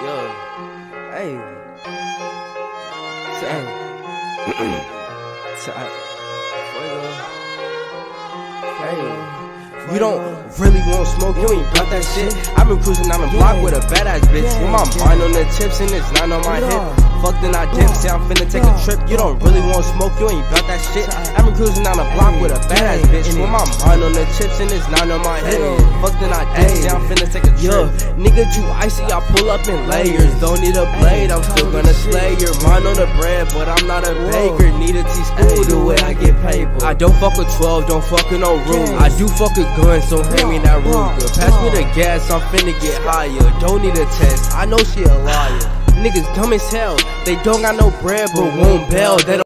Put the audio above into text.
Yeah. Hey. Hey. Hey. You don't really want smoke, you ain't about that shit. I've been cruising down the block with a badass bitch. With my mind on the chips and it's not on my hip. Fuck then I dip, say I'm finna take a trip. You don't really want smoke, you ain't about that shit. I've been cruising down the block with a badass bitch. With my mind on the chips and it's not on my head. Fuck then I dip, say I'm finna take a trip. Nigga, you icy, I pull up in layers. Don't need a blade, I'm still gonna slay your mind on the bread, but I'm not a baker. Need a teaspoon the way I get paper. I don't fuck with 12, don't fuck with no rules. I do fuck with guns, so hand me that Ruger. Pass me the gas, I'm finna get higher. Don't need a test, I know she a liar. Niggas dumb as hell, they don't got no bread but won't bail. They don't